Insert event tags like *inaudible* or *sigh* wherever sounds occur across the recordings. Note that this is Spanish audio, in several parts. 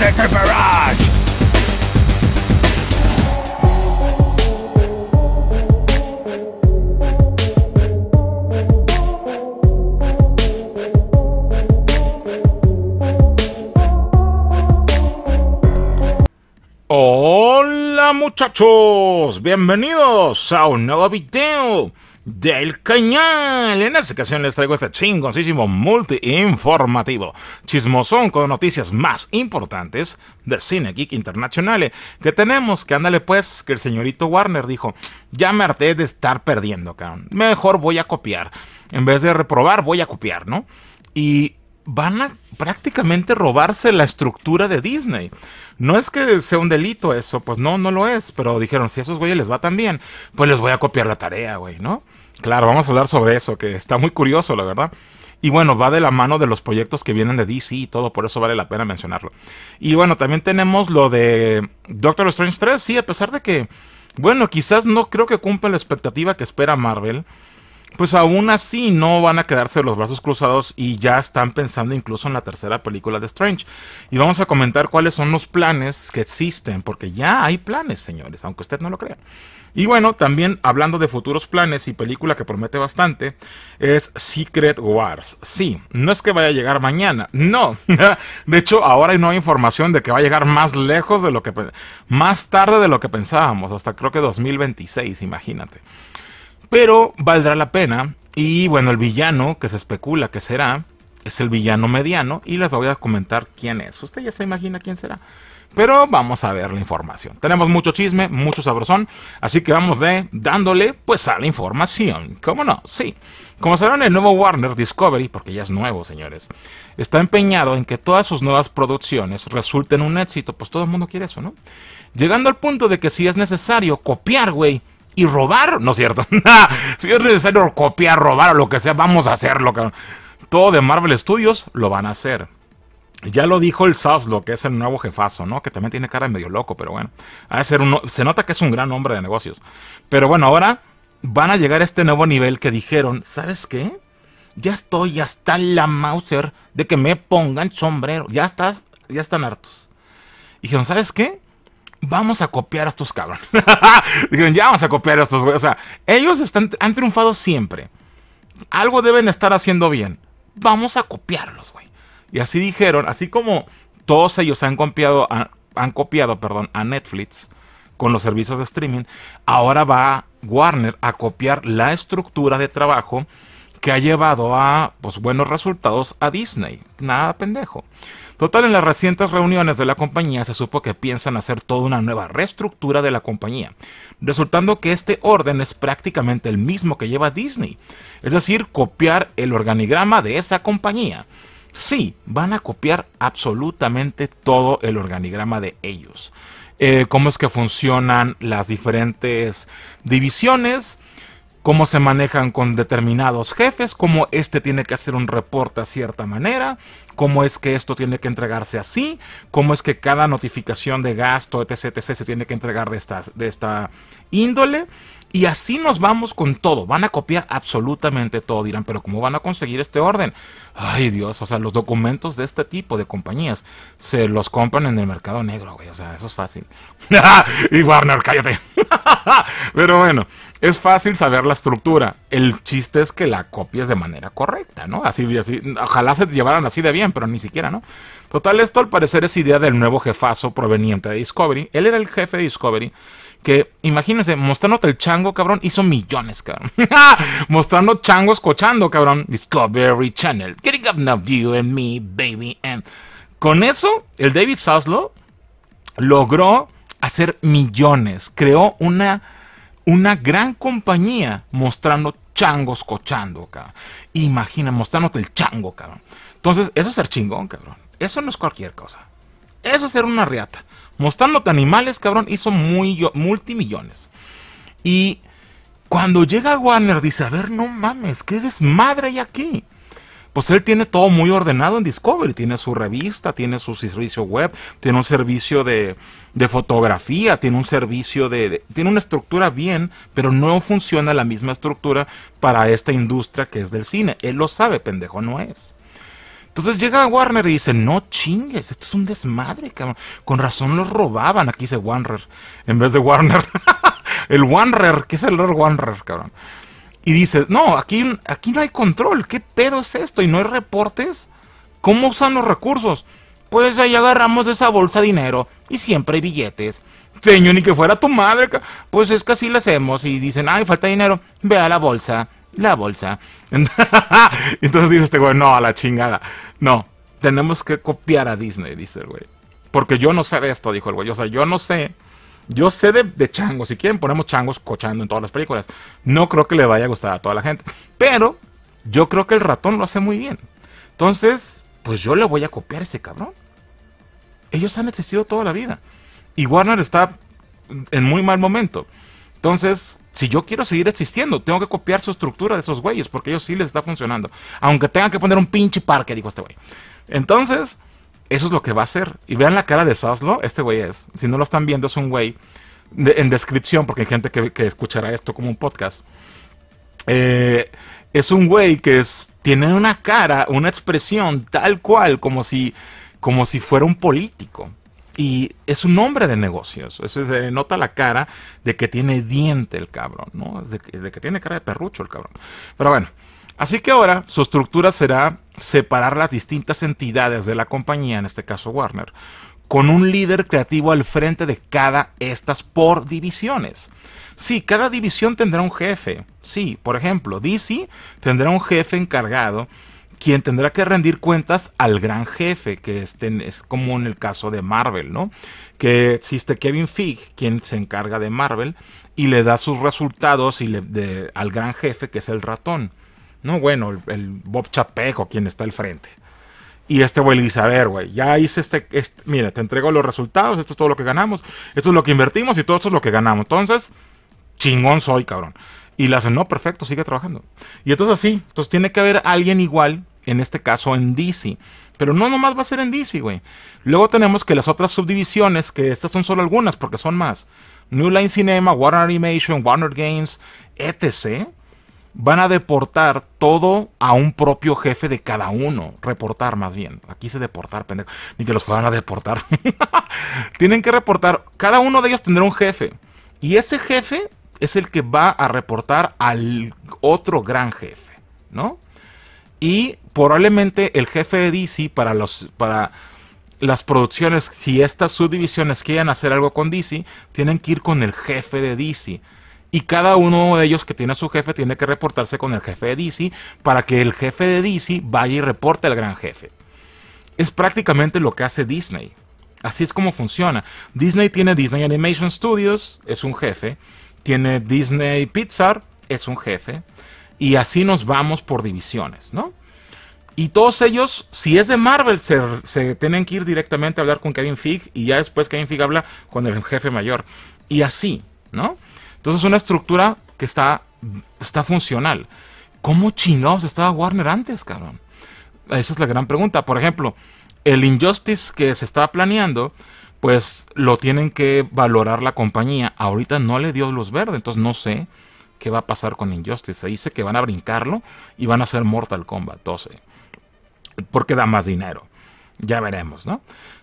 Barrage. Hola muchachos, bienvenidos a un nuevo video del cañal. En esta ocasión les traigo este chingosísimo multi-informativo, chismosón con noticias más importantes del cine geek internacional que tenemos. Que ándale pues, que el señorito Warner dijo, ya me harté de estar perdiendo, cabrón. Mejor voy a copiar. En vez de reprobar, voy a copiar, ¿no? Y van a prácticamente robarse la estructura de Disney. No es que sea un delito eso, pues no, no lo es, pero dijeron, si a esos güeyes les va tan bien, pues les voy a copiar la tarea, güey, ¿no? Claro, vamos a hablar sobre eso, que está muy curioso, la verdad. Y bueno, va de la mano de los proyectos que vienen de DC y todo, por eso vale la pena mencionarlo. Y bueno, también tenemos lo de Doctor Strange 3, sí, a pesar de que, bueno, quizás no creo que cumpla la expectativa que espera Marvel pues aún así no van a quedarse los brazos cruzados y ya están pensando incluso en la tercera película de Strange. Y vamos a comentar cuáles son los planes que existen, porque ya hay planes, señores, aunque usted no lo crea. Y bueno, también hablando de futuros planes y película que promete bastante, es Secret Wars. Sí, no es que vaya a llegar mañana, no. *laughs* de hecho, ahora no hay información de que va a llegar más lejos de lo que... más tarde de lo que pensábamos, hasta creo que 2026, imagínate pero valdrá la pena. Y bueno, el villano que se especula que será es el villano mediano y les voy a comentar quién es. Usted ya se imagina quién será. Pero vamos a ver la información. Tenemos mucho chisme, mucho sabrosón, así que vamos de dándole pues a la información. ¿Cómo no? Sí. Como sabrán, el nuevo Warner Discovery, porque ya es nuevo, señores, está empeñado en que todas sus nuevas producciones resulten un éxito, pues todo el mundo quiere eso, ¿no? Llegando al punto de que si es necesario copiar, güey, y robar, ¿no es cierto? *laughs* si es necesario copiar, robar o lo que sea, vamos a hacerlo. Todo de Marvel Studios lo van a hacer. Ya lo dijo el Saslo, que es el nuevo jefazo, ¿no? Que también tiene cara de medio loco, pero bueno. ser se nota que es un gran hombre de negocios. Pero bueno, ahora van a llegar a este nuevo nivel que dijeron, ¿sabes qué? Ya estoy hasta la Mauser de que me pongan sombrero. Ya estás, ya están hartos. Y dijeron, ¿sabes qué? Vamos a copiar a estos cabrones. *laughs* Dijeron, ya vamos a copiar a estos güeyes. O sea, ellos están, han triunfado siempre. Algo deben estar haciendo bien. Vamos a copiarlos, güey. Y así dijeron, así como todos ellos han copiado, han copiado, perdón, a Netflix con los servicios de streaming, ahora va Warner a copiar la estructura de trabajo que ha llevado a pues, buenos resultados a Disney. Nada pendejo. Total, en las recientes reuniones de la compañía se supo que piensan hacer toda una nueva reestructura de la compañía, resultando que este orden es prácticamente el mismo que lleva Disney, es decir, copiar el organigrama de esa compañía. Sí, van a copiar absolutamente todo el organigrama de ellos. Eh, cómo es que funcionan las diferentes divisiones, cómo se manejan con determinados jefes, cómo este tiene que hacer un reporte a cierta manera, cómo es que esto tiene que entregarse así, cómo es que cada notificación de gasto, etc., etc., se tiene que entregar de esta, de esta índole. Y así nos vamos con todo. Van a copiar absolutamente todo. Dirán, pero ¿cómo van a conseguir este orden? Ay Dios, o sea, los documentos de este tipo de compañías se los compran en el mercado negro, güey. O sea, eso es fácil. *laughs* y Warner, cállate. *laughs* pero bueno, es fácil saber la estructura. El chiste es que la copies de manera correcta, ¿no? Así, así. Ojalá se llevaran así de bien, pero ni siquiera, ¿no? Total, esto al parecer es idea del nuevo jefazo proveniente de Discovery. Él era el jefe de Discovery que imagínense, mostrándote el chango, cabrón, hizo millones, cabrón. *laughs* Mostrando changos cochando, cabrón. Discovery Channel. Getting up now, you and me, baby. And con eso, el David Saslow logró hacer millones. Creó una, una gran compañía mostrando changos cochando, cabrón. Imagina, mostrándote el chango, cabrón. Entonces, eso es ser chingón, cabrón. Eso no es cualquier cosa. Eso es ser una riata mostrándote animales, cabrón, hizo muy, multimillones. Y cuando llega Warner dice, a ver, no mames, qué desmadre hay aquí. Pues él tiene todo muy ordenado en Discovery. Tiene su revista, tiene su servicio web, tiene un servicio de, de fotografía, tiene un servicio de, Tiene una estructura bien, pero no funciona la misma estructura para esta industria que es del cine. Él lo sabe, pendejo, no es. Entonces llega Warner y dice, no chingues, esto es un desmadre, cabrón. Con razón los robaban, aquí dice Warner, en vez de Warner. *laughs* el Warner, ¿qué es el Lord Warner, cabrón? Y dice, no, aquí, aquí no hay control, ¿qué pedo es esto? Y no hay reportes. ¿Cómo usan los recursos? Pues ahí agarramos de esa bolsa dinero y siempre hay billetes. Señor, ni que fuera tu madre. Pues es que así lo hacemos. Y dicen, ay, falta dinero. Ve a la bolsa. La bolsa. *laughs* Entonces dice este güey, no, a la chingada. No, tenemos que copiar a Disney, dice el güey. Porque yo no sé de esto, dijo el güey. O sea, yo no sé. Yo sé de, de, changos. Si quieren, ponemos changos cochando en todas las películas. No creo que le vaya a gustar a toda la gente. Pero yo creo que el ratón lo hace muy bien. Entonces, pues yo le voy a copiar a ese cabrón. Ellos han existido toda la vida. Y Warner está en muy mal momento. Entonces, si yo quiero seguir existiendo, tengo que copiar su estructura de esos güeyes, porque ellos sí les está funcionando. Aunque tengan que poner un pinche parque, dijo este güey. Entonces, eso es lo que va a hacer. Y vean la cara de Soslo, este güey es. Si no lo están viendo, es un güey en descripción, porque hay gente que, escuchará esto como un podcast. Eh, es un güey que es, tiene una cara, una expresión tal cual, como si, como si fuera un político. Y es un hombre de negocios. Eso se nota la cara de que tiene diente el cabrón, ¿no? De que tiene cara de perrucho el cabrón. Pero bueno, así que ahora su estructura será separar las distintas entidades de la compañía, en este caso Warner, con un líder creativo al frente de cada estas por divisiones. Sí, cada división tendrá un jefe. Sí, por ejemplo, DC tendrá un jefe encargado quien tendrá que rendir cuentas al gran jefe, que este, es como en el caso de Marvel, ¿no? Que existe Kevin Feige, quien se encarga de Marvel y le da sus resultados y le, al gran jefe, que es el ratón, ¿no? Bueno, el, Bob Chapeco, quien está al frente. Y este güey le dice, a ver, güey, ya hice este, este, mira, te entrego los resultados, esto es todo lo que ganamos, esto es lo que invertimos y todo esto es lo que ganamos. Entonces, chingón soy, cabrón. Y le hacen, no, perfecto, sigue trabajando. Y entonces así, entonces tiene que haber alguien igual en este caso en DC. Pero no nomás va a ser en DC, güey. Luego tenemos que las otras subdivisiones, que estas son solo algunas porque son más. New Line Cinema, Warner Animation, Warner Games, etc. Van a deportar todo a un propio jefe de cada uno. Reportar más bien. Aquí se deportar, pendejo. Ni que los fueran a deportar. *laughs* Tienen que reportar. Cada uno de ellos tendrá un jefe. Y ese jefe es el que va a reportar al otro gran jefe. ¿No? Y probablemente el jefe de DC para los para las producciones, si estas subdivisiones quieren hacer algo con DC, tienen que ir con el jefe de DC. Y cada uno de ellos que tiene a su jefe tiene que reportarse con el jefe de DC para que el jefe de DC vaya y reporte al gran jefe. Es prácticamente lo que hace Disney. Así es como funciona. Disney tiene Disney Animation Studios, es un jefe. Tiene Disney Pixar, es un jefe. Y así nos vamos por divisiones, ¿no? Y todos ellos, si es de Marvel, se, tienen que ir directamente a hablar con Kevin Feige y ya después Kevin Feige habla con el jefe mayor. Y así, ¿no? Entonces es una estructura que está, está funcional. ¿Cómo chingados estaba Warner antes, cabrón? Esa es la gran pregunta. Por ejemplo, el Injustice que se estaba planeando, pues lo tienen que valorar la compañía. Ahorita no le dio luz verde, entonces no sé qué va a pasar con Injustice. Se dice que van a brincarlo y van a hacer Mortal Kombat 12. Porque da más dinero. Ya veremos, ¿no?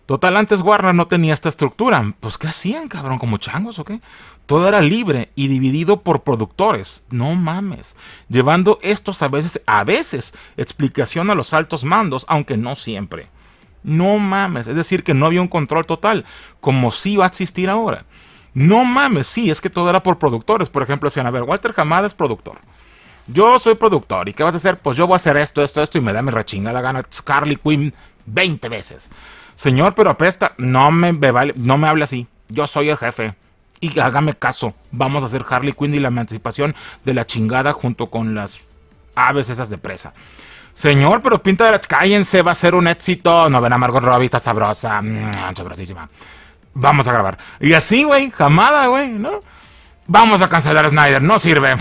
Total, antes Warner no tenía esta estructura. Pues, ¿qué hacían, cabrón? ¿Como changos o qué? Todo era libre y dividido por productores. No mames. Llevando estos a veces, a veces, explicación a los altos mandos, aunque no siempre. No mames. Es decir, que no había un control total, como sí va a existir ahora. No mames, sí, es que todo era por productores. Por ejemplo, decían, a ver, Walter Hamada es productor. Yo soy productor. ¿Y qué vas a hacer? Pues yo voy a hacer esto, esto, esto y me da mi la gana Scarly Quinn 20 veces. Señor, pero apesta. No me, vale, no me hable así. Yo soy el jefe. Y hágame caso. Vamos a hacer Harley Quinn y la emancipación de la chingada junto con las aves esas de presa. Señor, pero pinta de la... Cállense, va a ser un éxito. No ven a Margot sabrosa. Mm, sabrosísima vamos a grabar. Y así, güey, jamada, güey, ¿no? Vamos a cancelar a Snyder, no sirve.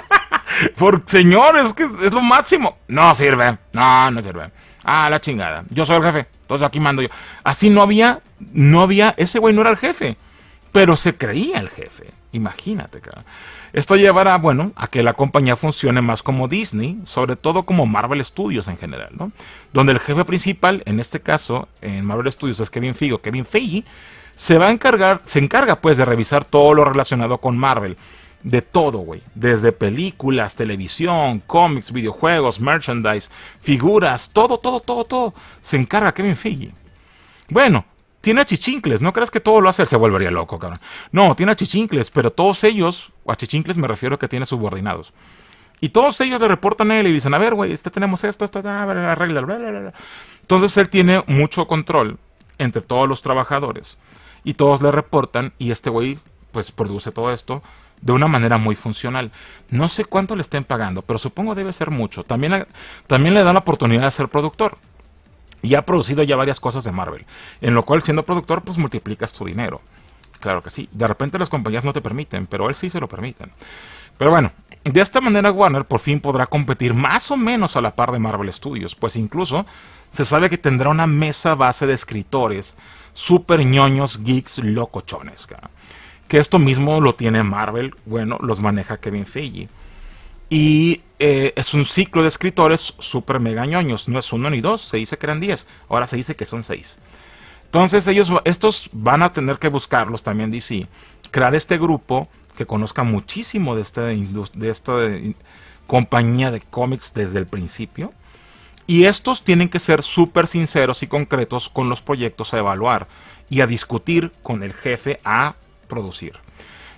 *laughs* Por señores, que es, lo máximo. No sirve, no, no sirve. Ah, la chingada. Yo soy el jefe, entonces aquí mando yo. Así no había, no había, ese güey no era el jefe. pero se creía el jefe. Imagínate, cara. Esto llevará, bueno, a que la compañía funcione más como Disney, sobre todo como Marvel Studios en general, ¿no? Donde el jefe principal, en este caso, en Marvel Studios es Kevin Figo, Kevin Feige, se va a encargar, se encarga pues de revisar todo lo relacionado con Marvel. De todo, güey. Desde películas, televisión, cómics, videojuegos, merchandise, figuras, todo, todo, todo, todo. Se encarga Kevin Feige. Bueno, tiene chichincles, no creas que todo lo hace, él se volvería loco, cabrón. No, tiene chichincles, pero todos ellos, a chichincles me refiero que tiene subordinados. Y todos ellos le reportan a él y dicen, a ver, güey, este tenemos esto, esto, a arregla, bla, bla, bla. Entonces él tiene mucho control entre todos los trabajadores. Y todos le reportan y este güey, pues, produce todo esto de una manera muy funcional. No sé cuánto le estén pagando, pero supongo debe ser mucho. También, también le da la oportunidad de ser productor. Y ha producido ya varias cosas de Marvel. En lo cual, siendo productor, pues multiplicas tu dinero. Claro que sí. De repente las compañías no te permiten, pero él sí se lo permiten. Pero bueno, de esta manera Warner por fin podrá competir más o menos a la par de Marvel Studios, pues incluso se sabe que tendrá una mesa base de escritores super ñoños, geeks, locochones. Que esto mismo lo tiene Marvel, bueno, los maneja Kevin Feige. Y eh, es un ciclo de escritores super mega ñoños. No es uno ni dos, se dice que eran diez. Ahora se dice que son seis. Entonces ellos, estos van a tener que buscarlos también DC. Crear este grupo que conozca muchísimo de, de esta compañía de cómics desde el principio. Y estos tienen que ser súper sinceros y concretos con los proyectos a evaluar y a discutir con el jefe a producir.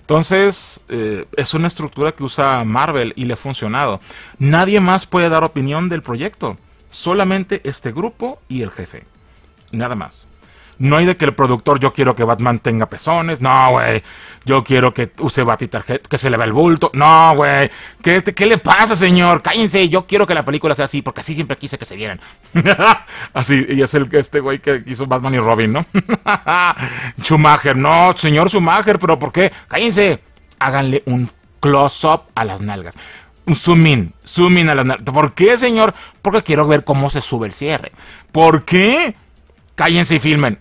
Entonces, eh, es una estructura que usa Marvel y le ha funcionado. Nadie más puede dar opinión del proyecto. Solamente este grupo y el jefe. Nada más. No hay de que el productor, yo quiero que Batman tenga pezones. No, güey. Yo quiero que use Batitarjet, que se le vea el bulto. No, güey. ¿Qué, ¿Qué, le pasa, señor? Cállense. Yo quiero que la película sea así, porque así siempre quise que se vieran. *laughs* así, y es el este güey que hizo Batman y Robin, ¿no? *laughs* Schumacher, no, señor Schumacher, pero ¿por qué? Cállense. Háganle un close-up a las nalgas. Un zoom in, zoom in a nalgas. ¿Por qué, señor? Porque quiero ver cómo se sube el cierre. ¿Por qué? Cállense y filmen.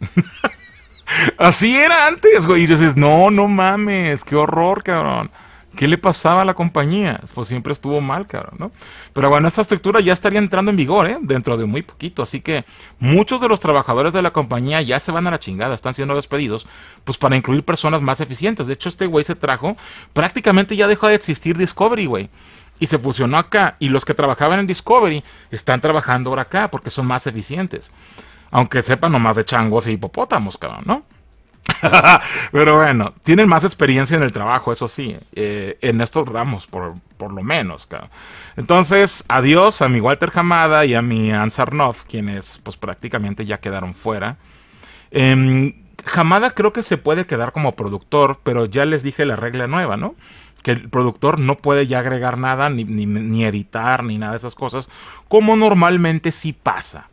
*laughs* Así era antes, güey. Y dices, no, no mames, qué horror, cabrón. ¿Qué le pasaba a la compañía? Pues siempre estuvo mal, cabrón, ¿no? Pero bueno, esta estructura ya estaría entrando en vigor, ¿eh? Dentro de muy poquito. Así que muchos de los trabajadores de la compañía ya se van a la chingada, están siendo despedidos, pues para incluir personas más eficientes. De hecho, este güey se trajo, prácticamente ya dejó de existir Discovery, güey. Y se fusionó acá. Y los que trabajaban en Discovery están trabajando ahora acá porque son más eficientes. Aunque sepan nomás de changos y hipopótamos, cabrón, ¿no? *laughs* Pero bueno, tienen más experiencia en el trabajo, eso sí, eh, en estos ramos, por, lo menos. Cabrón. Entonces, adiós a mi Walter Hamada y a mi Ansarnov, quienes pues prácticamente ya quedaron fuera. Eh, Hamada creo que se puede quedar como productor, pero ya les dije la regla nueva, ¿no? Que el productor no puede ya agregar nada, ni, ni, ni editar, ni nada de esas cosas, como normalmente sí pasa,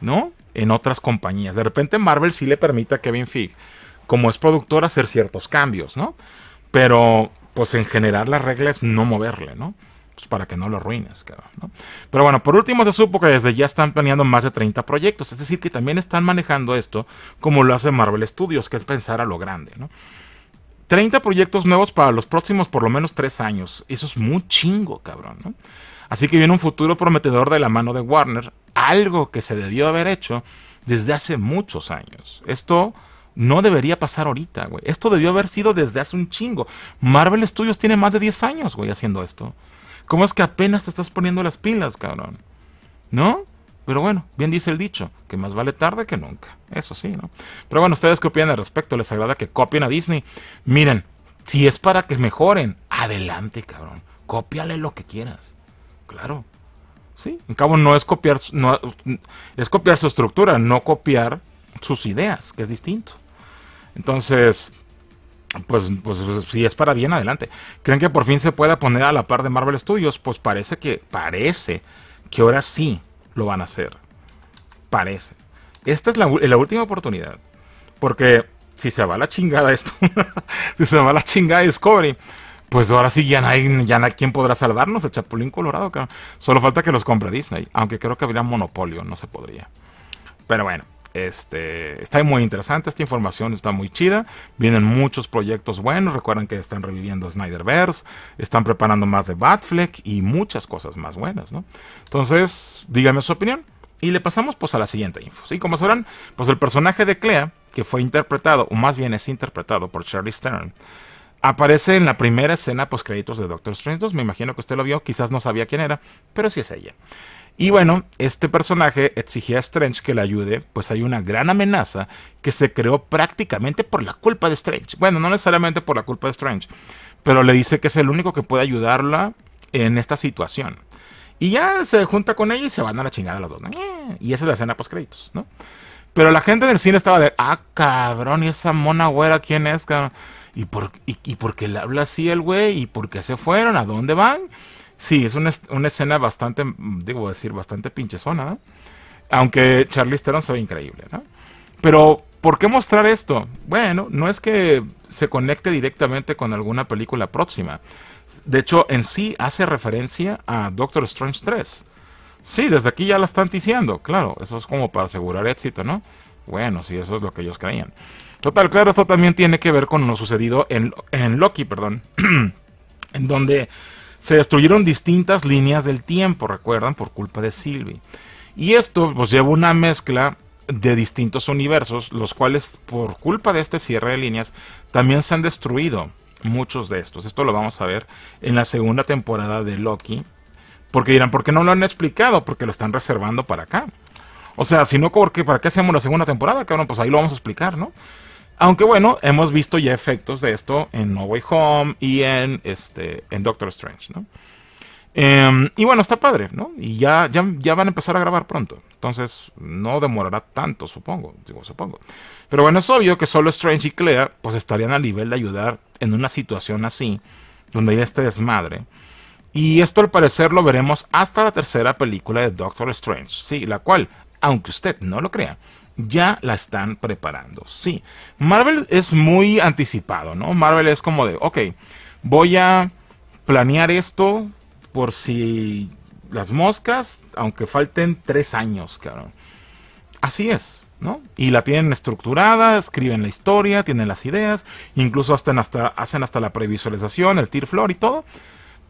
¿no? En otras compañías. De repente Marvel sí le permite a Kevin Feige, como es productor, hacer ciertos cambios, ¿no? Pero, pues en general la regla es no moverle, ¿no? Pues para que no lo arruines, cabrón. Pero bueno, por último se supo que desde ya están planeando más de 30 proyectos, es decir, que también están manejando esto como lo hace Marvel Studios, que es pensar a lo grande, ¿no? 30 proyectos nuevos para los próximos por lo menos 3 años. Eso es muy chingo, cabrón, ¿no? Así que viene un futuro prometedor de la mano de Warner, algo que se debió haber hecho desde hace muchos años. Esto no debería pasar ahorita, güey. Esto debió haber sido desde hace un chingo. Marvel Studios tiene más de 10 años, güey, haciendo esto. ¿Cómo es que apenas te estás poniendo las pilas, cabrón? ¿No? Pero bueno, bien dice el dicho, que más vale tarde que nunca. Eso sí, ¿no? Pero bueno, ¿ustedes qué opinan al respecto? ¿Les agrada que copien a Disney? Miren, si es para que mejoren, adelante, cabrón. Cópiale lo que quieras. Claro. Sí, en cabo no es copiar, no, es copiar su estructura, no copiar sus ideas, que es distinto. Entonces, pues, pues, si es para bien, adelante. ¿Creen que por fin se pueda poner a la par de Marvel Studios? Pues parece que, parece que ahora sí lo van a hacer. Parece. Esta es la, la última oportunidad. Porque si se va la chingada esto, *laughs* si se va la chingada Discovery, pues ahora sí ya no hay, ya quien podrá salvarnos, el Chapulín Colorado, Solo falta que los compre Disney, aunque creo que habría monopolio, no se podría. Pero bueno, Este, está muy interesante esta información, está muy chida. Vienen muchos proyectos buenos. Recuerden que están reviviendo Snyderverse, están preparando más de Batfleck y muchas cosas más buenas, ¿no? Entonces, díganme su opinión. Y le pasamos pues a la siguiente info. Sí, como sabrán, pues el personaje de Clea, que fue interpretado, o más bien es interpretado por Charlie Stern, aparece en la primera escena post créditos de Doctor Strange 2. Me imagino que usted lo vio, quizás no sabía quién era, pero sí es ella. Y bueno, este personaje exigía a Strange que le ayude, pues hay una gran amenaza que se creó prácticamente por la culpa de Strange. Bueno, no necesariamente por la culpa de Strange, pero le dice que es el único que puede ayudarla en esta situación. Y ya se junta con ella y se van a la chingada los dos. Y esa es la escena post créditos, ¿no? Pero la gente del cine estaba de, ah, cabrón, ¿y esa mona güera quién es, cabrón? ¿Y por, y, por qué le habla así el güey? ¿Y por qué se fueron? ¿A dónde van? Sí, es una, escena bastante, digo decir, bastante pinchezona, ¿no? Aunque Charlie Theron se ve increíble, ¿no? Pero, ¿por qué mostrar esto? Bueno, no es que se conecte directamente con alguna película próxima. De hecho, en sí hace referencia a Doctor Strange 3. Sí, desde aquí ya la están diciendo, claro, eso es como para asegurar éxito, ¿no? Bueno, sí, eso es lo que ellos creían. Total, claro, esto también tiene que ver con lo sucedido en, en Loki, perdón, *clears throat* en donde se destruyeron distintas líneas del tiempo, recuerdan, por culpa de Sylvie. Y esto pues lleva una mezcla de distintos universos, los cuales por culpa de este cierre de líneas también se han destruido muchos de estos. Esto lo vamos a ver en la segunda temporada de Loki. Porque dirán, ¿por qué no lo han explicado? Porque lo están reservando para acá. O sea, si no, ¿para qué hacemos la segunda temporada? Cabrón, pues ahí lo vamos a explicar, ¿no? Aunque bueno, hemos visto ya efectos de esto en No Way Home y en, este, Doctor Strange, ¿no? Em, y bueno, está padre, ¿no? Y ya, ya, ya, van a empezar a grabar pronto. Entonces, no demorará tanto, supongo. Digo, supongo. Pero bueno, es obvio que solo Strange y Clea, pues estarían a nivel de ayudar en una situación así, donde hay este desmadre. Y esto al parecer lo veremos hasta la tercera película de Doctor Strange. Sí, la cual, aunque usted no lo crea, ya la están preparando. Sí, Marvel es muy anticipado, ¿no? Marvel es como de, ok, voy a planear esto por si las moscas, aunque falten tres años, cabrón. Así es, ¿no? Y la tienen estructurada, escriben la historia, tienen las ideas, incluso hasta, hasta, hacen hasta la previsualización, el tier floor y todo,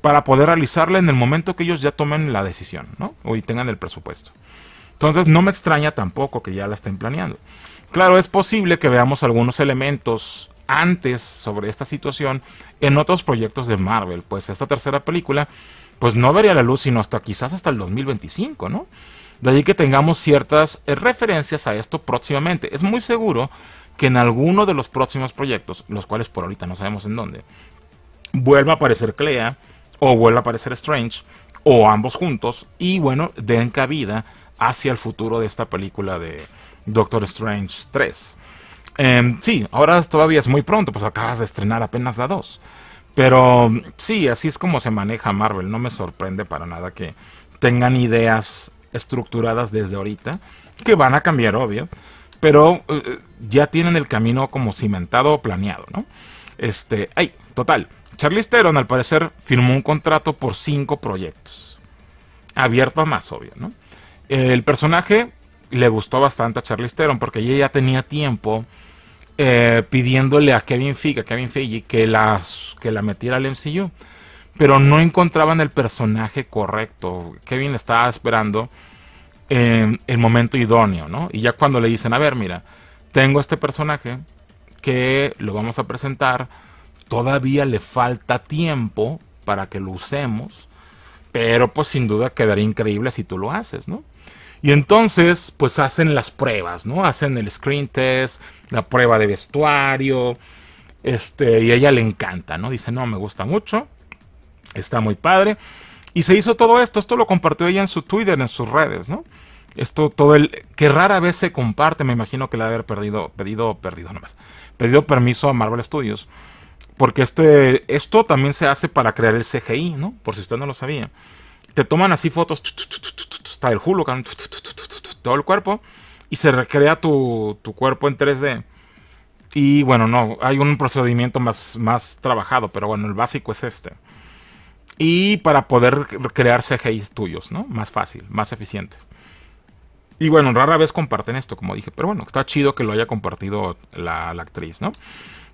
para poder realizarla en el momento que ellos ya tomen la decisión, ¿no? O y tengan el presupuesto. Entonces no me extraña tampoco que ya la estén planeando. Claro, es posible que veamos algunos elementos antes sobre esta situación en otros proyectos de Marvel, pues esta tercera película pues no vería la luz sino hasta quizás hasta el 2025, ¿no? De ahí que tengamos ciertas eh, referencias a esto próximamente. Es muy seguro que en alguno de los próximos proyectos, los cuales por ahorita no sabemos en dónde, vuelva a aparecer Clea o vuelva a aparecer Strange o ambos juntos y bueno, den cabida hacia el futuro de esta película de Doctor Strange 3. Em, sí, ahora todavía es muy pronto, pues acabas de estrenar apenas la 2. Pero sí, así es como se maneja Marvel. No me sorprende para nada que tengan ideas estructuradas desde ahorita, que van a cambiar, obvio, pero eh, ya tienen el camino como cimentado o planeado, ¿no? Este, ay, total. Charlize Theron al parecer firmó un contrato por cinco proyectos. Abierto a más, obvio, ¿no? El personaje le gustó bastante a Charlize Theron porque ella ya tenía tiempo eh, pidiéndole a Kevin Feige, a Kevin Feige que, las, que la metiera al MCU. Pero no encontraban el personaje correcto. Kevin estaba esperando eh, el momento idóneo, ¿no? Y ya cuando le dicen, a ver, mira, tengo este personaje que lo vamos a presentar, todavía le falta tiempo para que lo usemos, pero pues sin duda quedaría increíble si tú lo haces, ¿no? Y entonces, pues hacen las pruebas, ¿no? Hacen el screen test, la prueba de vestuario, este, y a ella le encanta, ¿no? Dice, no, me gusta mucho, está muy padre. Y se hizo todo esto, esto lo compartió ella en su Twitter, en sus redes, ¿no? Esto todo el que rara vez se comparte, me imagino que le ha haber perdido, pedido, perdido nomás, pedido permiso a Marvel Studios. Porque este, esto también se hace para crear el CGI, ¿no? Por si usted no lo sabía. Te toman así fotos el Holocan, todo el cuerpo, y se recrea tu, cuerpo en 3D. Y bueno, no, hay un procedimiento más, más trabajado, pero bueno, el básico es este. Y para poder crear CGI tuyos, ¿no? Más fácil, más eficiente. Y bueno, rara vez comparten esto, como dije, pero bueno, está chido que lo haya compartido la actriz, ¿no?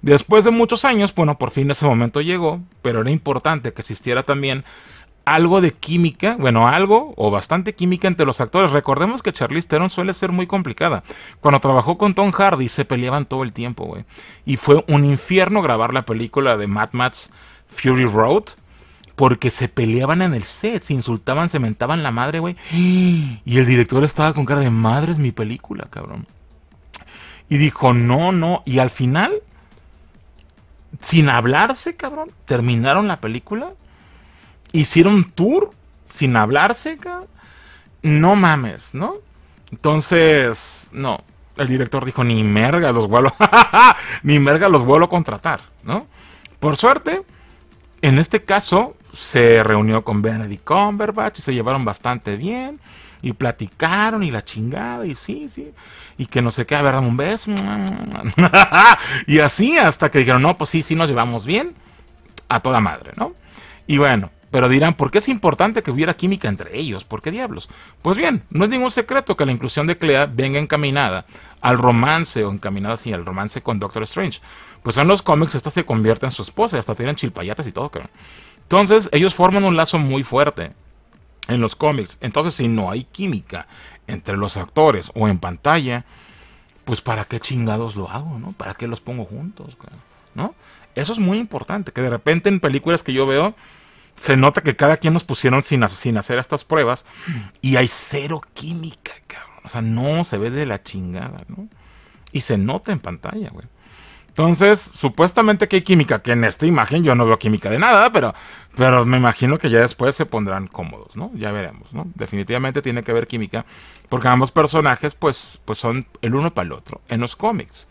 Después de muchos años, bueno, por fin ese momento llegó, pero era importante que existiera también algo de química, bueno, algo o bastante química entre los actores. Recordemos que Charlize Theron suele ser muy complicada. Cuando trabajó con Tom Hardy se peleaban todo el tiempo, güey. Y fue un infierno grabar la película de Mad Max Fury Road porque se peleaban en el set, se insultaban, se mentaban la madre, güey. Y el director estaba con cara de madre es mi película, cabrón. Y dijo, no, no. Y al final, sin hablarse, cabrón, terminaron la película hicieron tour sin hablarse, cabrón. No mames, ¿no? Entonces, no. El director dijo, ni merga los vuelo, *laughs* ni merga los vuelo a contratar, ¿no? Por suerte, en este caso, se reunió con Benedict Cumberbatch y se llevaron bastante bien y platicaron y la chingada y sí, sí, y que no sé qué, a ver, dame un beso. *laughs* y así hasta que dijeron, no, pues sí, sí nos llevamos bien, a toda madre, ¿no? Y bueno, pero dirán, ¿por qué es importante que hubiera química entre ellos? ¿Por qué diablos? Pues bien, no es ningún secreto que la inclusión de Clea venga encaminada al romance o encaminada así al romance con Doctor Strange. Pues en los cómics esta se convierte en su esposa, hasta tienen chilpayatas y todo. Entonces ellos forman un lazo muy fuerte en los cómics. Entonces si no hay química entre los actores o en pantalla, pues ¿para qué chingados lo hago? ¿no? ¿Para qué los pongo juntos? ¿no? Eso es muy importante, que de repente en películas que yo veo se nota que cada quien nos pusieron sin, sin hacer estas pruebas y hay cero química, cabrón. O sea, no se ve de la chingada, ¿no? Y se nota en pantalla, güey. Entonces, supuestamente que hay química, que en esta imagen yo no veo química de nada, pero, pero me imagino que ya después se pondrán cómodos, ¿no? Ya veremos, ¿no? Definitivamente tiene que haber química, porque ambos personajes, pues, pues son el uno para el otro, en los cómics.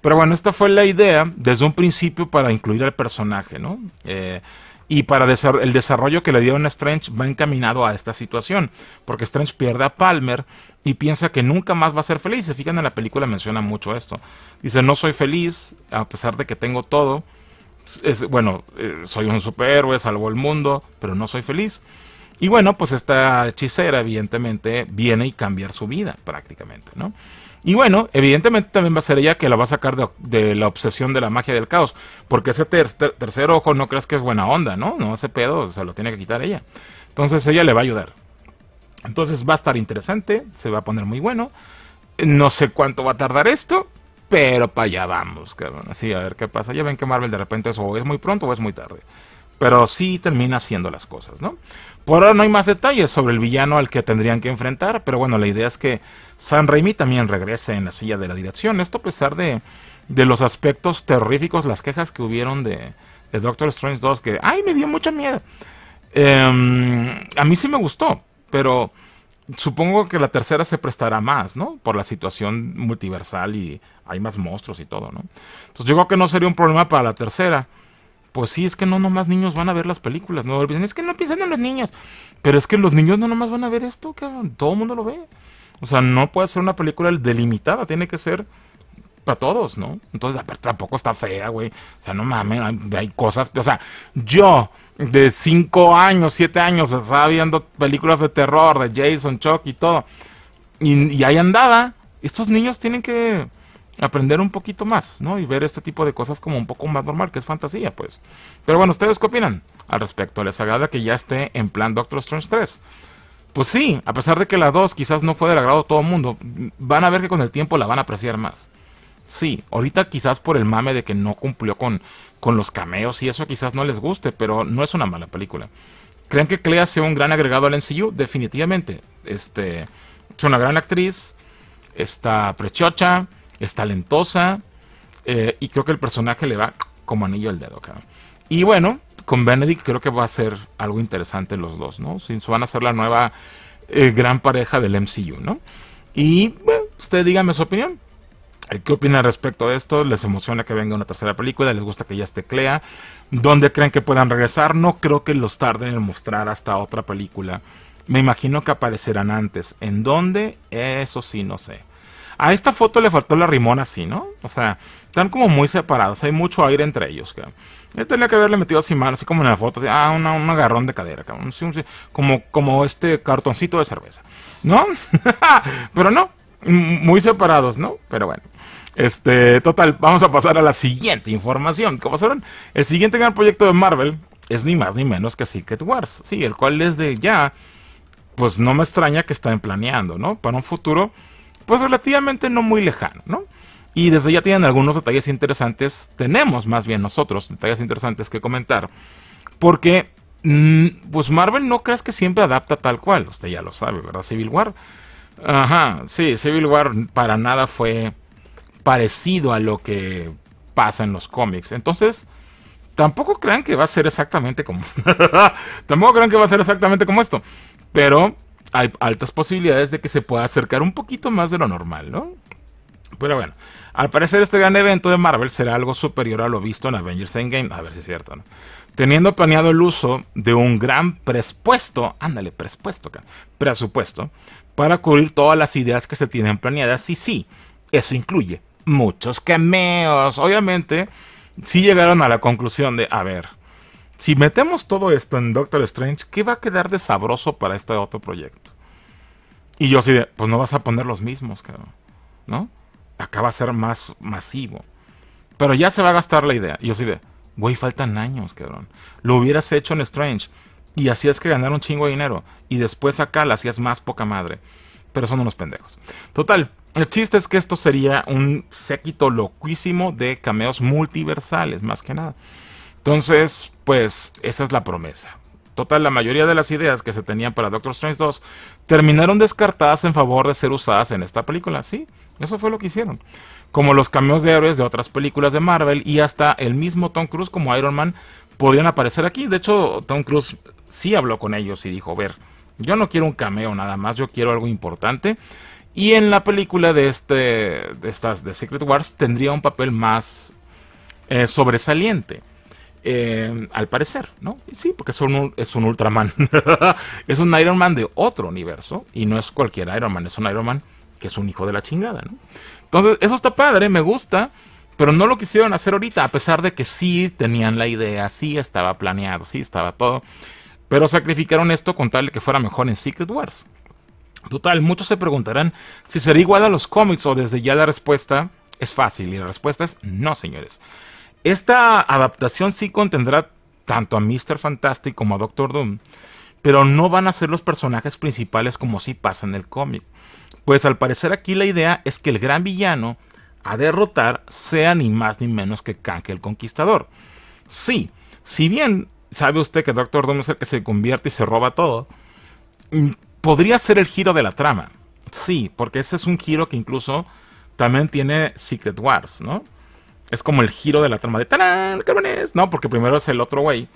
Pero bueno, esta fue la idea desde un principio para incluir al personaje, ¿no? Eh, y para el desarrollo que le dieron a Strange va encaminado a esta situación, porque Strange pierde a Palmer y piensa que nunca más va a ser feliz. Se fijan en la película menciona mucho esto. Dice, no soy feliz a pesar de que tengo todo. Es, bueno, eh, soy un superhéroe, salvo el mundo, pero no soy feliz. Y bueno, pues esta hechicera evidentemente viene y cambiar su vida prácticamente, ¿no? Y bueno, evidentemente también va a ser ella que la va a sacar de, la obsesión de la magia del caos. Porque ese tercer ojo no creas que es buena onda, ¿no? No, ese pedo se lo tiene que quitar ella. Entonces ella le va a ayudar. Entonces va a estar interesante, se va a poner muy bueno. No sé cuánto va a tardar esto, pero para allá vamos, cabrón. Así, a ver qué pasa. Ya ven que Marvel de repente es o es muy pronto o es muy tarde. Pero sí termina haciendo las cosas, ¿no? Por ahora no hay más detalles sobre el villano al que tendrían que enfrentar, pero bueno, la idea es que San Raimi también regrese en la silla de la dirección. Esto a pesar de, de los aspectos terroríficos, las quejas que hubieron de, de, Doctor Strange 2, que, ay, me dio mucha miedo. Em, a mí sí me gustó, pero supongo que la tercera se prestará más, ¿no? Por la situación multiversal y hay más monstruos y todo, ¿no? Entonces yo creo que no sería un problema para la tercera. Pues sí, es que no nomás niños van a ver las películas, no es que no piensan en los niños. Pero es que los niños no nomás van a ver esto, cabrón. Todo el mundo lo ve. O sea, no puede ser una película delimitada, tiene que ser para todos, ¿no? Entonces, tampoco está fea, güey. O sea, no mames, hay, cosas. O sea, yo de 5 años, 7 años, estaba viendo películas de terror, de Jason, Chuck y todo. Y, y ahí andaba. Estos niños tienen que aprender un poquito más, ¿no? Y ver este tipo de cosas como un poco más normal, que es fantasía, pues. Pero bueno, ¿ustedes qué opinan al respecto? ¿Les agrada que ya esté en plan Doctor Strange 3? Pues sí, a pesar de que la 2 quizás no fue del agrado de todo el mundo, van a ver que con el tiempo la van a apreciar más. Sí, ahorita quizás por el mame de que no cumplió con, con los cameos y eso quizás no les guste, pero no es una mala película. ¿Creen que Clea sea un gran agregado al MCU? Definitivamente. Este, es una gran actriz, está prechocha, es talentosa eh, y creo que el personaje le va como anillo al dedo, cabrón. Y bueno, con Benedict creo que va a ser algo interesante los dos, ¿no? Van a ser la nueva eh, gran pareja del MCU, ¿no? Y bueno, usted dígame su opinión. Eh, ¿Qué opina respecto a esto? ¿Les emociona que venga una tercera película? ¿Les gusta que ya esté Clea? ¿Dónde creen que puedan regresar? No creo que los tarden en mostrar hasta otra película. Me imagino que aparecerán antes. ¿En dónde? Eso sí, no sé. A esta foto le faltó la rimón así, ¿no? O sea, están como muy separados, hay mucho aire entre ellos. Cabrón. Yo tenía que haberle metido así mal, así como en la foto, ah, un agarrón de cadera, cabrón. como, este cartoncito de cerveza, ¿no? *laughs* Pero no, muy separados, ¿no? Pero bueno. Este, total, vamos a pasar a la siguiente información. Como saben, el siguiente gran proyecto de Marvel es ni más ni menos que Secret Wars. Sí, el cual desde ya, pues no me extraña que estén planeando, ¿no? Para un futuro, pues relativamente no muy lejano, ¿no? Y desde ya tienen algunos detalles interesantes, tenemos más bien nosotros detalles interesantes que comentar, porque mm, pues Marvel no crees que siempre adapta tal cual, usted ya lo sabe, ¿verdad? Civil War. Ajá, sí, Civil War para nada fue parecido a lo que pasa en los cómics. Entonces, tampoco crean que va a ser exactamente como... *laughs* tampoco crean que va a ser exactamente como esto. Pero hay altas posibilidades de que se pueda acercar un poquito más de lo normal, ¿no? Pero bueno, al parecer este gran evento de Marvel será algo superior a lo visto en Avengers Endgame. A ver si es cierto, ¿no? Teniendo planeado el uso de un gran presupuesto, ándale, presupuesto, presupuesto, para cubrir todas las ideas que se tienen planeadas. Y sí, eso incluye muchos cameos. Obviamente, sí llegaron a la conclusión de, a ver, si metemos todo esto en Doctor Strange, ¿qué va a quedar de sabroso para este otro proyecto? Y yo así de, pues no vas a poner los mismos, cabrón, ¿no? Acá va a ser más masivo. Pero ya se va a gastar la idea. Y yo así de, güey, faltan años, cabrón. Lo hubieras hecho en Strange. Y así es que ganar un chingo de dinero. Y después acá la hacías más poca madre. Pero son unos pendejos. Total, el chiste es que esto sería un séquito locuísimo de cameos multiversales, más que nada. Entonces, pues, esa es la promesa. Total, la mayoría de las ideas que se tenían para Doctor Strange 2 terminaron descartadas en favor de ser usadas en esta película. Sí, eso fue lo que hicieron. Como los cameos de héroes de otras películas de Marvel y hasta el mismo Tom Cruise como Iron Man podrían aparecer aquí. De hecho, Tom Cruise sí habló con ellos y dijo, ver, yo no quiero un cameo nada más, yo quiero algo importante. Y en la película de, este, de estas de Secret Wars tendría un papel más eh, sobresaliente. Eh, al parecer, ¿no? Sí, porque es un, Ultraman. *laughs* es un Iron Man de otro universo. Y no es cualquier Iron Man, es un Iron Man que es un hijo de la chingada, ¿no? Entonces, eso está padre, me gusta. Pero no lo quisieron hacer ahorita, a pesar de que sí tenían la idea, sí estaba planeado, sí estaba todo. Pero sacrificaron esto con tal de que fuera mejor en Secret Wars. Total, muchos se preguntarán si será igual a los cómics o desde ya la respuesta es fácil y la respuesta es no, señores. Esta adaptación sí contendrá tanto a Mr. Fantastic como a Doctor Doom, pero no van a ser los personajes principales como si pasa en el cómic. Pues al parecer aquí la idea es que el gran villano a derrotar sea ni más ni menos que Kang el Conquistador. Sí, si bien sabe usted que Doctor Doom es el que se convierte y se roba todo, podría ser el giro de la trama. Sí, porque ese es un giro que incluso también tiene Secret Wars, ¿no? Es como el giro de la trama de ¡Tarán, cabrones! No, porque primero es el otro güey.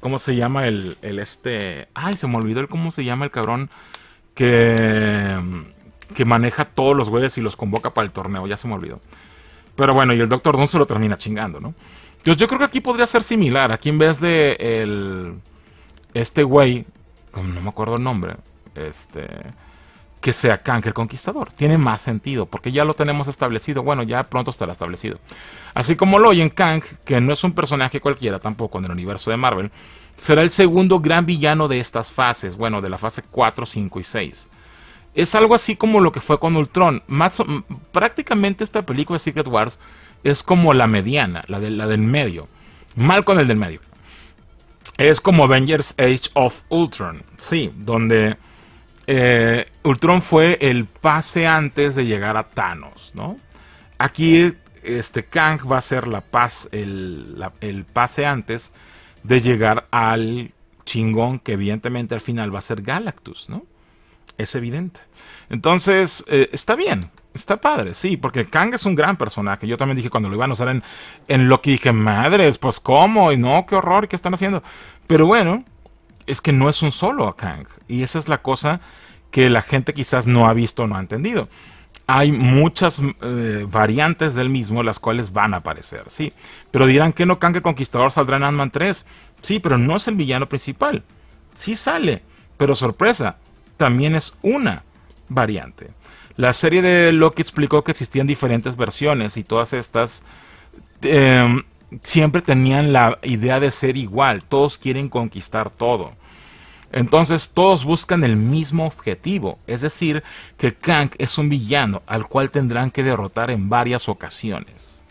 ¿Cómo se llama el, el este? Ay, se me olvidó el cómo se llama el cabrón que, que maneja todos los güeyes y los convoca para el torneo. Ya se me olvidó. Pero bueno, y el Doctor Doom se lo termina chingando, ¿no? Entonces yo creo que aquí podría ser similar. Aquí en vez de el, este güey, no me acuerdo el nombre, este, que sea Kang el Conquistador. Tiene más sentido, porque ya lo tenemos establecido. Bueno, ya pronto estará establecido. Así como lo oyen, Kang, que no es un personaje cualquiera tampoco en el universo de Marvel, será el segundo gran villano de estas fases, bueno, de la fase 4, 5 y 6. Es algo así como lo que fue con Ultron. prácticamente esta película de Secret Wars es como la mediana, la, de, la del medio. Mal con el del medio. Es como Avengers Age of Ultron. Sí, donde eh, Ultron fue el pase antes de llegar a Thanos, ¿no? Aquí este Kang va a ser la paz, el, pase antes de llegar al chingón que evidentemente al final va a ser Galactus, ¿no? Es evidente. Entonces, eh, está bien, está padre, sí, porque Kang es un gran personaje. Yo también dije cuando lo iban a usar en, en Loki, dije, madres, pues cómo, y no, qué horror, ¿qué están haciendo? Pero bueno, es que no es un solo a Kang. Y esa es la cosa que la gente quizás no ha visto o no ha entendido. Hay muchas eh, variantes del mismo las cuales van a aparecer, sí. Pero dirán que no Kang el Conquistador saldrá en Ant-Man 3. Sí, pero no es el villano principal. Sí sale, pero sorpresa, también es una variante. La serie de Loki explicó que existían diferentes versiones y todas estas em, siempre tenían la idea de ser igual. Todos quieren conquistar todo. Entonces todos buscan el mismo objetivo, es decir, que Kang es un villano al cual tendrán que derrotar en varias ocasiones.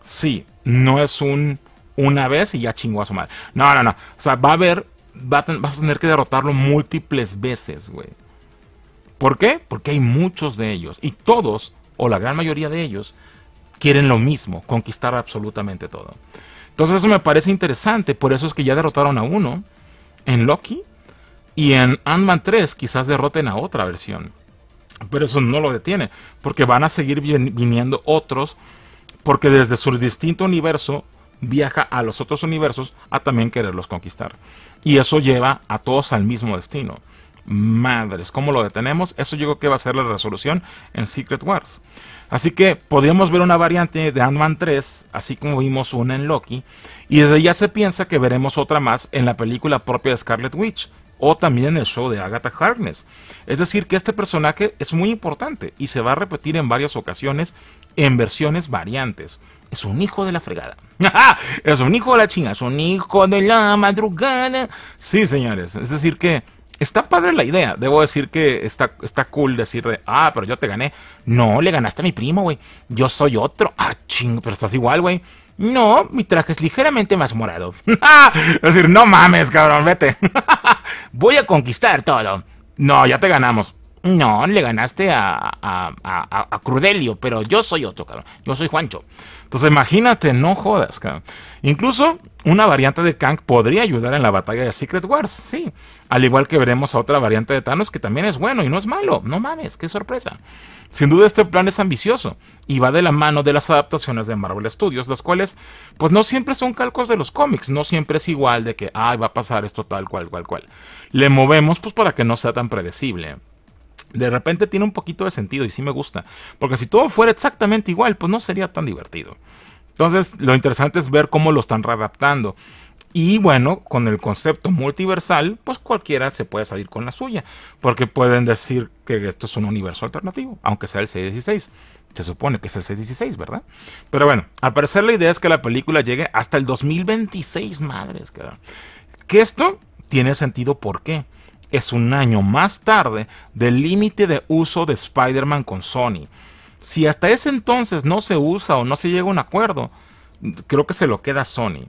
Sí, no es un una vez y ya chingó a su madre. No, no, no. O sea, va a haber, vas a tener que derrotarlo múltiples veces, güey. ¿Por qué? Porque hay muchos de ellos y todos, o la gran mayoría de ellos, quieren lo mismo, conquistar absolutamente todo. Entonces eso me parece interesante, por eso es que ya derrotaron a uno en Loki y en Ant-Man 3 quizás derroten a otra versión. Pero eso no lo detiene, porque van a seguir viniendo otros, porque desde su distinto universo viaja a los otros universos a también quererlos conquistar. Y eso lleva a todos al mismo destino. Madres, ¿cómo lo detenemos? Eso yo creo que va a ser la resolución en Secret Wars. Así que podríamos ver una variante de Ant-Man 3, así como vimos una en Loki, y desde ya se piensa que veremos otra más en la película propia de Scarlet Witch, o también en el show de Agatha Harkness. Es decir, que este personaje es muy importante y se va a repetir en varias ocasiones en versiones variantes. Es un hijo de la fregada. *laughs* es un hijo de la chinga, es un hijo de la madrugada. Sí, señores, es decir que está padre la idea. Debo decir que está, está cool decir, ah, pero yo te gané. No, le ganaste a mi primo, güey. Yo soy otro. Ah, ching, pero estás igual, güey. No, mi traje es ligeramente más morado. *laughs* es decir, no mames, cabrón, vete. *laughs* Voy a conquistar todo. No, ya te ganamos. No, le ganaste a, a, Crudelio, pero yo soy otro, cabrón. Yo soy Juancho. Entonces imagínate, no jodas, cabrón. Incluso una variante de Kang podría ayudar en la batalla de Secret Wars, sí. Al igual que veremos a otra variante de Thanos que también es bueno y no es malo. No mames, qué sorpresa. Sin duda este plan es ambicioso y va de la mano de las adaptaciones de Marvel Studios, las cuales pues no siempre son calcos de los cómics, no siempre es igual de que, ay, va a pasar esto tal cual, cual, cual. Le movemos pues para que no sea tan predecible de repente tiene un poquito de sentido y sí me gusta. Porque si todo fuera exactamente igual, pues no sería tan divertido. Entonces, lo interesante es ver cómo lo están readaptando. Y bueno, con el concepto multiversal, pues cualquiera se puede salir con la suya. Porque pueden decir que esto es un universo alternativo, aunque sea el 616. Se supone que es el 616, ¿verdad? Pero bueno, al parecer la idea es que la película llegue hasta el 2026, madres. Que esto tiene sentido, ¿por qué? Es un año más tarde del límite de uso de Spider-Man con Sony. Si hasta ese entonces no se usa o no se llega a un acuerdo, creo que se lo queda Sony.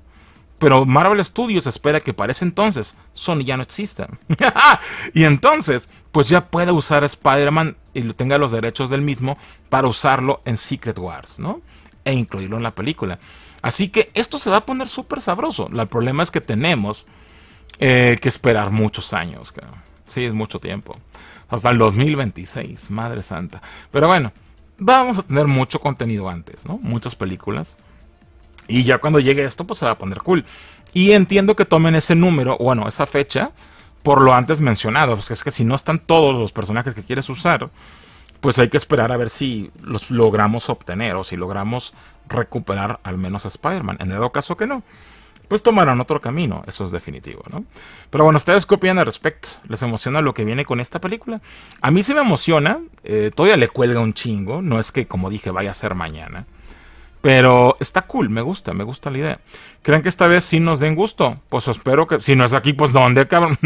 Pero Marvel Studios espera que para ese entonces Sony ya no exista. *laughs* y entonces, pues ya puede usar Spider-Man y tenga los derechos del mismo para usarlo en Secret Wars, ¿no? E incluirlo en la película. Así que esto se va a poner súper sabroso. El problema es que tenemos eh, que esperar muchos años. Sí, es mucho tiempo. Hasta el 2026, madre santa. Pero bueno, vamos a tener mucho contenido antes, ¿no? Muchas películas. Y ya cuando llegue esto, pues se va a poner cool. Y entiendo que tomen ese número, bueno, esa fecha, por lo antes mencionado. Pues es que si no están todos los personajes que quieres usar, pues hay que esperar a ver si los logramos obtener o si logramos recuperar al menos a Spider-Man. En dado caso que no, pues tomarán otro camino, eso es definitivo, ¿no? Pero bueno, ¿ustedes qué opinan al respecto? ¿Les emociona lo que viene con esta película? A mí sí me emociona, eh, todavía le cuelga un chingo, no es que como dije vaya a ser mañana, pero está cool, me gusta, me gusta la idea. ¿Creen que esta vez sí nos den gusto? Pues espero que, si no es aquí, pues ¿dónde, cabrón?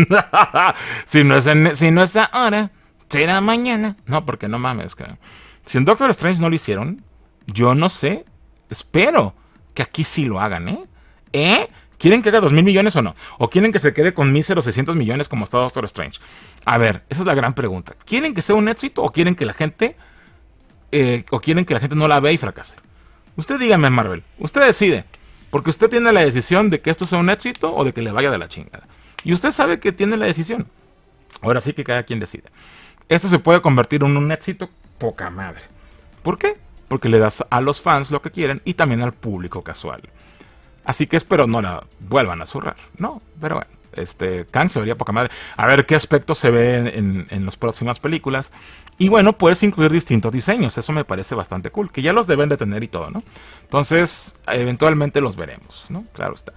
*laughs* si, no es en, si no es ahora, será mañana. No, porque no mames, cabrón. Si en Doctor Strange no lo hicieron, yo no sé, espero que aquí sí lo hagan, ¿eh? ¿Eh? ¿Quieren que haga 2 mil millones o no? ¿O quieren que se quede con míseros 600 millones como está Doctor Strange? A ver, esa es la gran pregunta. ¿Quieren que sea un éxito o quieren que la gente eh, o quieren que la gente no la vea y fracase? Usted dígame, Marvel. Usted decide. Porque usted tiene la decisión de que esto sea un éxito o de que le vaya de la chingada. Y usted sabe que tiene la decisión. Ahora sí que cada quien decide. Esto se puede convertir en un éxito poca madre. ¿Por qué? Porque le das a los fans lo que quieren y también al público casual. Así que espero no la vuelvan a zurrar. No, pero bueno. Este, Kang se vería poca madre. A ver qué aspecto se ve en, las próximas películas. Y bueno, puedes incluir distintos diseños. Eso me parece bastante cool. Que ya los deben de tener y todo, ¿no? Entonces, eventualmente los veremos, ¿no? Claro está.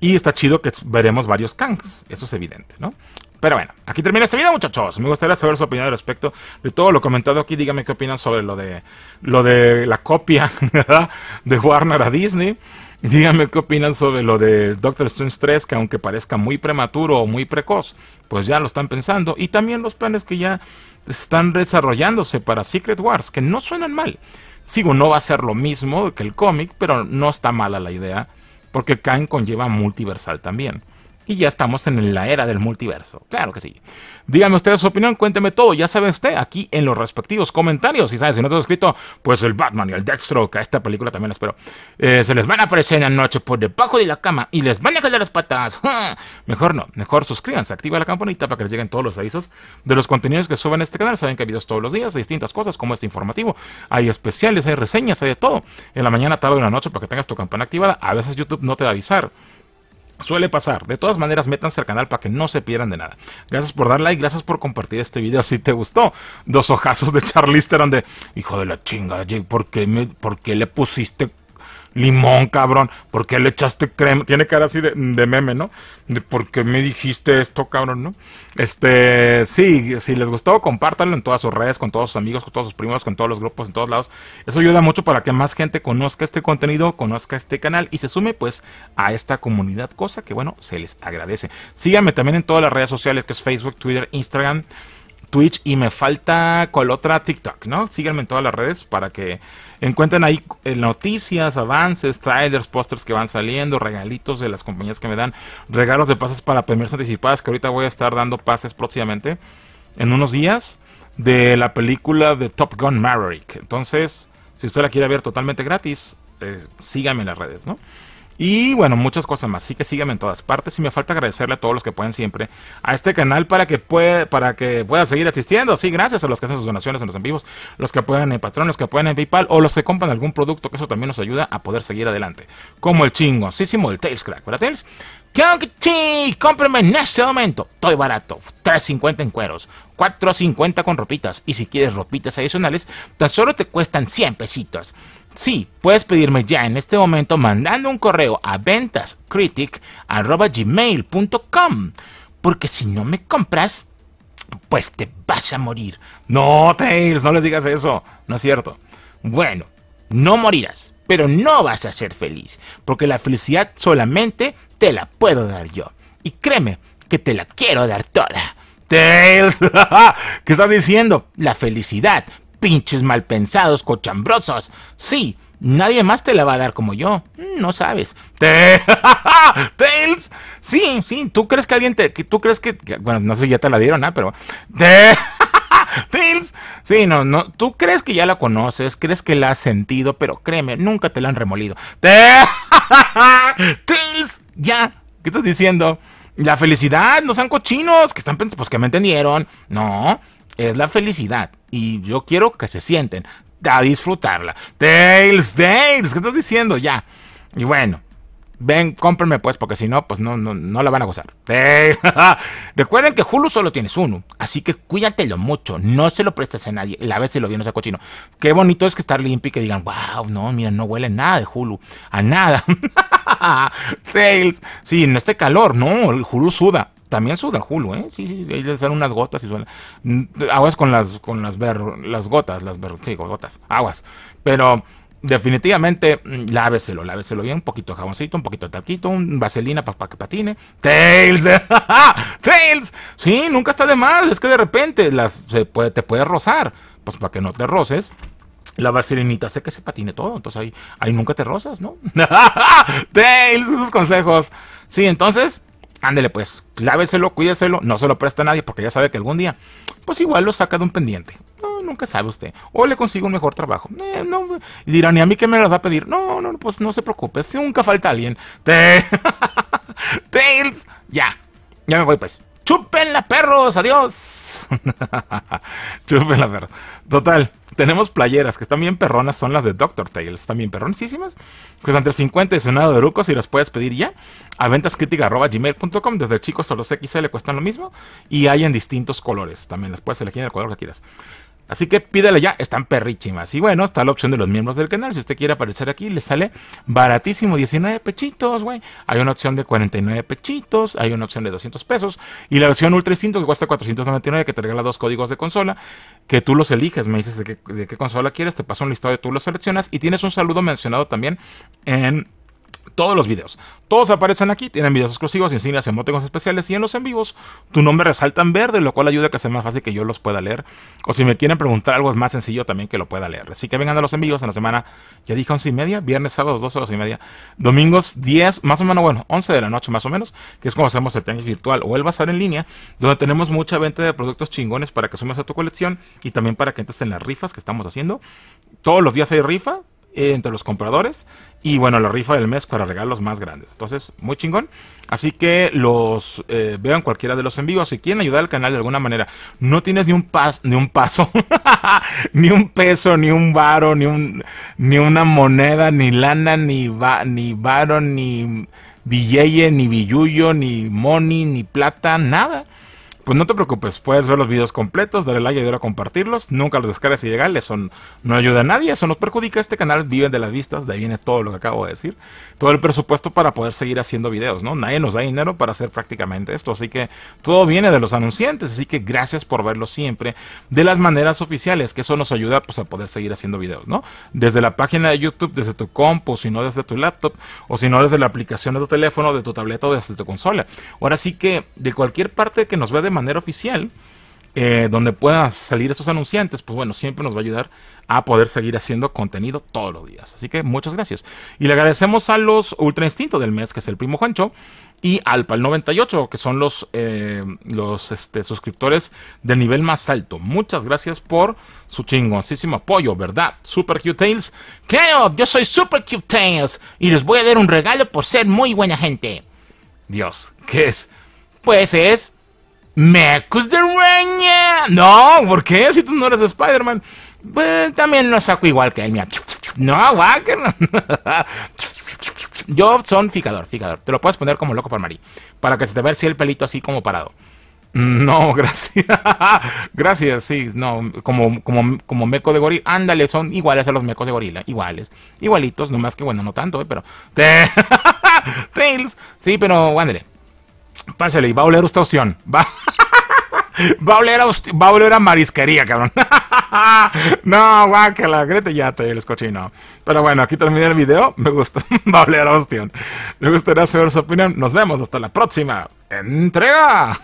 Y está chido que veremos varios Kangs. Eso es evidente, ¿no? Pero bueno, aquí termina este video, muchachos. Me gustaría saber su opinión al respecto de todo lo comentado aquí. Díganme qué opinan sobre lo de lo de la copia *laughs* de Warner a Disney. *laughs* Díganme qué opinan sobre lo de Doctor Strange 3, que aunque parezca muy prematuro o muy precoz, pues ya lo están pensando. Y también los planes que ya están desarrollándose para Secret Wars, que no suenan mal. Sigo, no va a ser lo mismo que el cómic, pero no está mala la idea, porque Kang conlleva multiversal también. Y ya estamos en la era del multiverso. Claro que sí. Díganme ustedes su opinión, cuénteme todo. Ya sabe usted aquí en los respectivos comentarios. Y sabes, si no te has escrito, pues el Batman y el Deathstroke, a esta película también la espero. Eh, se les van a aparecer en la noche por debajo de la cama y les van a caer las patas. *laughs* Mejor no, mejor suscríbanse, activa la campanita para que les lleguen todos los avisos de los contenidos que suben a este canal. Saben que hay videos todos los días de distintas cosas como este informativo. Hay especiales, hay reseñas, hay de todo. En la mañana, tarde y en la noche para que tengas tu campana activada. A veces YouTube no te va a avisar. Suele pasar. De todas maneras, métanse al canal para que no se pierdan de nada. Gracias por dar like, gracias por compartir este video si te gustó. Dos ojazos de Charlize de hijo de la chinga, Jake, ¿por qué, me, ¿por qué le pusiste limón, cabrón. ¿Por qué le echaste crema? Tiene cara así de, meme, ¿no? De por qué me dijiste esto, cabrón, ¿no? Este, sí, si les gustó, compártanlo en todas sus redes, con todos sus amigos, con todos sus primos, con todos los grupos, en todos lados. Eso ayuda mucho para que más gente conozca este contenido, conozca este canal y se sume, pues, a esta comunidad, cosa que, bueno, se les agradece. Síganme también en todas las redes sociales, que es Facebook, Twitter, Instagram. Twitch y me falta con otra TikTok, ¿no? Síganme en todas las redes para que encuentren ahí eh, noticias, avances, trailers, pósters que van saliendo, regalitos de las compañías que me dan, regalos de pases para premios anticipadas, que ahorita voy a estar dando pases próximamente, en unos días, de la película de Top Gun Maverick. Entonces, si usted la quiere ver totalmente gratis, eh, síganme en las redes, ¿no? Y bueno, muchas cosas más. Así que síganme en todas partes. Y me falta agradecerle a todos los que pueden siempre a este canal para que, pueda, para que pueda seguir existiendo. Sí, gracias a los que hacen sus donaciones en los en vivos, los que apoyan en Patreon, los que apoyan en PayPal o los que compran algún producto, que eso también nos ayuda a poder seguir adelante. Como el chingosísimo el Tails Crack, ¿verdad, Tails? Sí, cómprame en este momento. Estoy barato. 3.50 en cueros, 4.50 con ropitas. Y si quieres ropitas adicionales, tan solo te cuestan 100 pesitos. Sí, puedes pedirme ya en este momento mandando un correo a ventascritic.gmail.com. Porque si no me compras, pues te vas a morir. No, Tails, no les digas eso. No es cierto. Bueno, no morirás, pero no vas a ser feliz. Porque la felicidad solamente te la puedo dar yo. Y créeme que te la quiero dar toda. Tails, *laughs* ¿qué estás diciendo? La felicidad pinches malpensados, cochambrosos. Sí, nadie más te la va a dar como yo. Mm, no sabes. *laughs* Tails. Sí, sí, tú crees que alguien te... Tú crees que... Bueno, no sé, ya te la dieron, ¿ah? Pero... *laughs* Tails. Sí, no, no. Tú crees que ya la conoces, crees que la has sentido, pero créeme, nunca te la han remolido. *laughs* Tails. Ya. ¿Qué estás diciendo? La felicidad, no sean cochinos, que están pues que me entendieron. No, es la felicidad. Y yo quiero que se sienten a disfrutarla. Tails, Tails, ¿qué estás diciendo? Ya. Y bueno, ven, cómprenme pues, porque si no, pues no, no, no la van a gozar. *laughs* Recuerden que Hulu solo tienes uno, así que cuídatelo mucho, no se lo prestes a nadie. La vez se lo vio, no sea cochino. Qué bonito es que estar limpio y que digan, wow, no, mira, no huele nada de Hulu, a nada. *laughs* Tails, sí, en este calor, no, el Hulu suda. También suda Hulu, ¿eh? Sí, sí, ahí le salen unas gotas y suena. Mm, aguas con las, con las, las gotas, las ver, sí, gotas, aguas. Pero definitivamente mm, láveselo, láveselo bien, un poquito de jaboncito, un poquito de taquito, un vaselina para que patine. Tails, *laughs* Tails. Sí, nunca está de más, es que de repente las, se puede, te puede rozar, pues para que no te roces. La vaselinita hace que se patine todo, entonces ahí, ahí nunca te rozas, ¿no? *laughs* Tails, esos consejos. Sí, entonces Ándele pues, cláveselo, cuídeselo, no se lo presta a nadie porque ya sabe que algún día, pues igual lo saca de un pendiente. No, nunca sabe usted. O le consigue un mejor trabajo. Eh, no, y dirán, ¿y a mí qué me las va a pedir? No, no, pues no se preocupe, si nunca falta alguien. *laughs* Tails, ya, ya me voy pues. ¡Chúpenla, perros! ¡Adiós! *laughs* ¡Chúpenla, perros! Total, tenemos playeras que están bien perronas, son las de Doctor Tales, están bien perronísimas. Pues entre 50 y sonado de rucos y las puedes pedir ya a ventascritica.gmail.com. Desde chicos a los XL cuestan lo mismo y hay en distintos colores. También las puedes elegir en el color que quieras. Así que pídele ya, están perrísimas. Y bueno, está la opción de los miembros del canal. Si usted quiere aparecer aquí, le sale baratísimo, 19 pechitos, güey. Hay una opción de 49 pechitos, hay una opción de 200 pesos. Y la versión Ultra Instinto que cuesta 499, que te regala dos códigos de consola, que tú los eliges, me dices de qué, de qué consola quieres, te pasa un listado de tú los seleccionas y tienes un saludo mencionado también en todos los videos. Todos aparecen aquí, tienen videos exclusivos, insignias, emoticons especiales y en los en vivos tu nombre resalta en verde, lo cual ayuda a que sea más fácil que yo los pueda leer. O si me quieren preguntar algo es más sencillo también que lo pueda leer. Así que vengan a los en vivos en la semana, ya dije 11 y media, viernes, sábado, 12, 12 y media, domingos 10, más o menos, bueno, 11 de la noche más o menos, que es como hacemos el tenis virtual o el bazar en línea, donde tenemos mucha venta de productos chingones para que sumes a tu colección y también para que entres en las rifas que estamos haciendo. Todos los días hay rifa, entre los compradores y bueno la rifa del mes para regalos más grandes. Entonces muy chingón. Así que los eh, vean cualquiera de los envíos si quieren ayudar al canal de alguna manera no tienes ni un pas ni un paso *laughs* ni un peso ni un varo ni un ni una moneda ni lana ni ni varo ni billete ni billuyo ni money ni plata nada pues no te preocupes, puedes ver los videos completos, darle like y ayudar a compartirlos. Nunca los descargues ilegales, eso no ayuda a nadie, eso nos perjudica. Este canal vive de las vistas, de ahí viene todo lo que acabo de decir. Todo el presupuesto para poder seguir haciendo videos, ¿no? Nadie nos da dinero para hacer prácticamente esto, así que todo viene de los anunciantes, así que gracias por verlo siempre de las maneras oficiales, que eso nos ayuda pues a poder seguir haciendo videos, ¿no? Desde la página de YouTube, desde tu compu, si no desde tu laptop, o si no desde la aplicación de tu teléfono, de tu tableta o desde tu consola. Ahora sí que de cualquier parte que nos vea de manera oficial, eh, donde puedan salir estos anunciantes, pues bueno, siempre nos va a ayudar a poder seguir haciendo contenido todos los días. Así que muchas gracias. Y le agradecemos a los Ultra Instinto del mes, que es el primo Juancho, y Alpal 98, que son los, eh, los este, suscriptores del nivel más alto. Muchas gracias por su chingoncísimo apoyo, ¿verdad? Super Cute Tales. Claro, yo soy Super Cute Tales y les voy a dar un regalo por ser muy buena gente. Dios, ¿qué es? Pues es ¡Mecos de Reña! No, ¿por qué? Si tú no eres Spider-Man. Pues, también lo saco igual que él, mira. No, Walker. *laughs* Yo son fijador, fijador. Te lo puedes poner como loco por Mari. Para que se te vea así el pelito así como parado. No, *laughs* gracias. gracias, sí, no, como, como, como meco de gorila. Ándale, son iguales a los mecos de gorila, iguales. Igualitos, nomás que bueno, no tanto, eh, pero. *laughs* Tails, sí, pero ándale. Pásale, y va a oler esta opción. Va, *laughs* va, a oler a, va a oler a marisquería, cabrón. *laughs* no, guácala, grete ya te el cochino. Pero bueno, aquí termina el video. Me gusta, *laughs* va a oler a ostión. Me gustaría saber su opinión. Nos vemos hasta la próxima entrega.